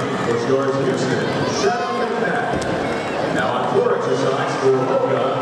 for yours, Houston, Shadow back. Now on floor exercise for Olga